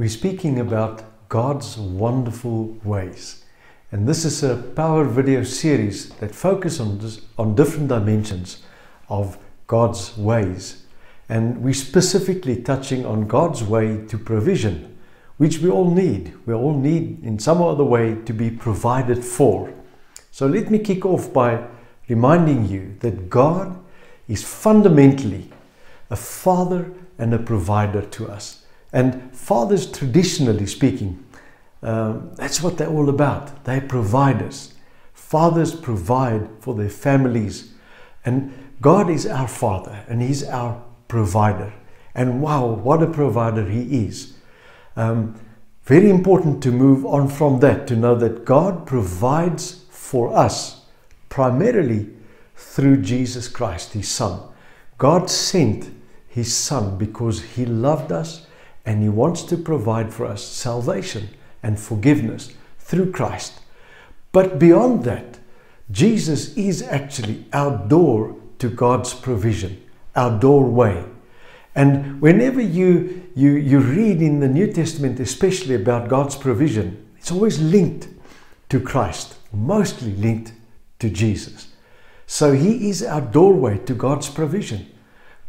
we're speaking about God's wonderful ways. And this is a power video series that focus on, on different dimensions of God's ways. And we're specifically touching on God's way to provision, which we all need. We all need in some other way to be provided for. So let me kick off by reminding you that God is fundamentally a father and a provider to us. And fathers, traditionally speaking, um, that's what they're all about. They're providers. Fathers provide for their families. And God is our Father and He's our provider. And wow, what a provider He is. Um, very important to move on from that to know that God provides for us primarily through Jesus Christ, His Son. God sent His Son because He loved us and He wants to provide for us salvation and forgiveness through Christ. But beyond that, Jesus is actually our door to God's provision, our doorway. And whenever you, you, you read in the New Testament, especially about God's provision, it's always linked to Christ, mostly linked to Jesus. So He is our doorway to God's provision.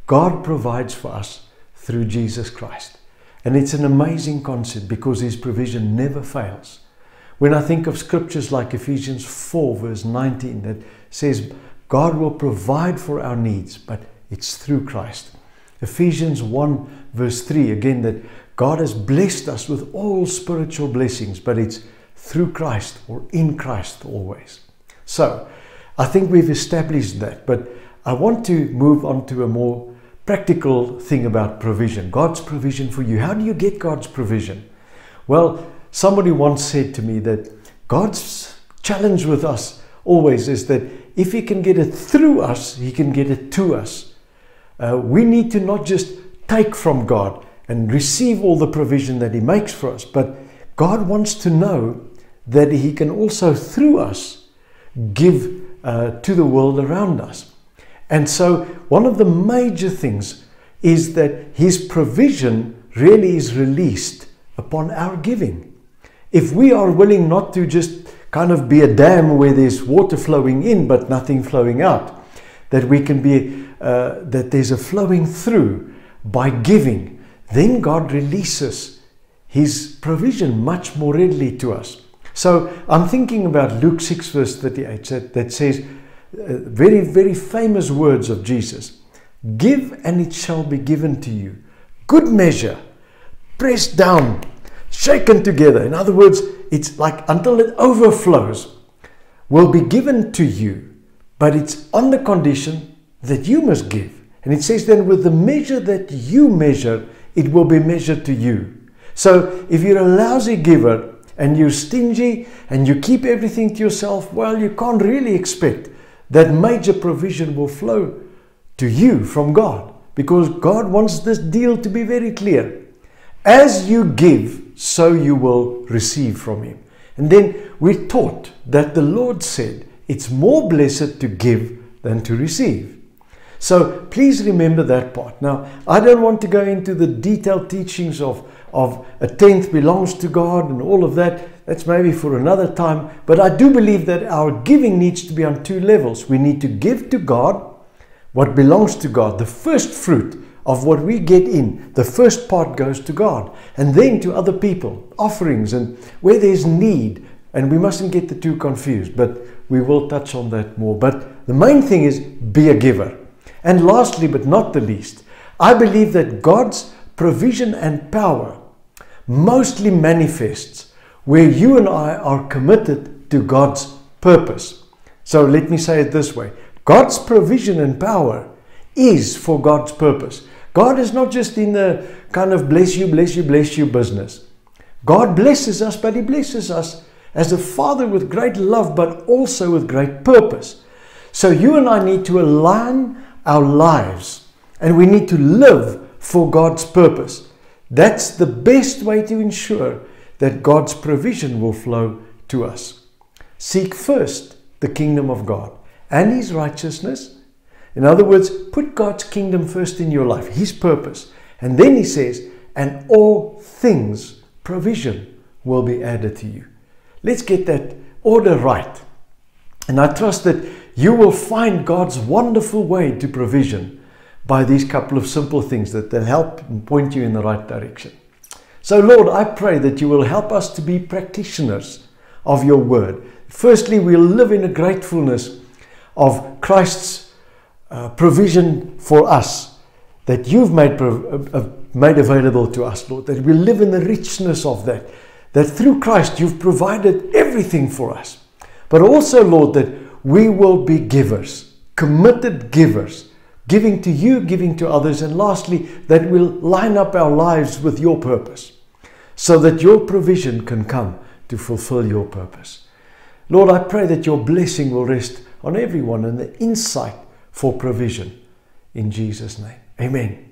God provides for us through Jesus Christ. And it's an amazing concept because His provision never fails. When I think of scriptures like Ephesians 4, verse 19, that says, God will provide for our needs, but it's through Christ. Ephesians 1, verse 3, again, that God has blessed us with all spiritual blessings, but it's through Christ or in Christ always. So, I think we've established that, but I want to move on to a more practical thing about provision God's provision for you. How do you get God's provision? Well, somebody once said to me that God's challenge with us always is that if He can get it through us, He can get it to us. Uh, we need to not just take from God and receive all the provision that He makes for us, but God wants to know that He can also, through us, give uh, to the world around us. And so, one of the major things is that His provision really is released upon our giving. If we are willing not to just kind of be a dam where there's water flowing in but nothing flowing out, that we can be, uh, that there's a flowing through by giving, then God releases His provision much more readily to us. So I'm thinking about Luke 6, verse 38, that, that says, Uh, very, very famous words of Jesus Give and it shall be given to you. Good measure, pressed down, shaken together. In other words, it's like until it overflows, will be given to you, but it's on the condition that you must give. And it says then, with the measure that you measure, it will be measured to you. So if you're a lousy giver and you're stingy and you keep everything to yourself, well, you can't really expect that major provision will flow to you from God because God wants this deal to be very clear. As you give, so you will receive from Him. And then we're taught that the Lord said it's more blessed to give than to receive. So please remember that part. Now, I don't want to go into the detailed teachings of, of a tenth belongs to God and all of that. That's maybe for another time. But I do believe that our giving needs to be on two levels. We need to give to God what belongs to God, the first fruit of what we get in. The first part goes to God and then to other people, offerings, and where there's need. And we mustn't get the two confused, but we will touch on that more. But the main thing is be a giver. And lastly, but not the least, I believe that God's provision and power mostly manifests where you and I are committed to God's purpose. So let me say it this way God's provision and power is for God's purpose. God is not just in the kind of bless you, bless you, bless you business. God blesses us, but He blesses us as a father with great love, but also with great purpose. So you and I need to align our lives and we need to live for God's purpose. That's the best way to ensure that God's provision will flow to us. Seek first the kingdom of God and His righteousness. In other words, put God's kingdom first in your life, His purpose. And then He says, and all things provision will be added to you. Let's get that order right. And I trust that you will find God's wonderful way to provision by these couple of simple things that will help and point you in the right direction. So, Lord, I pray that you will help us to be practitioners of your word. Firstly, we'll live in a gratefulness of Christ's uh, provision for us that you've made, uh, uh, made available to us, Lord, that we live in the richness of that, that through Christ you've provided everything for us. But also, Lord, that we will be givers, committed givers, giving to you, giving to others, and lastly, that we'll line up our lives with your purpose so that your provision can come to fulfill your purpose. Lord, I pray that your blessing will rest on everyone and the insight for provision. In Jesus' name. Amen.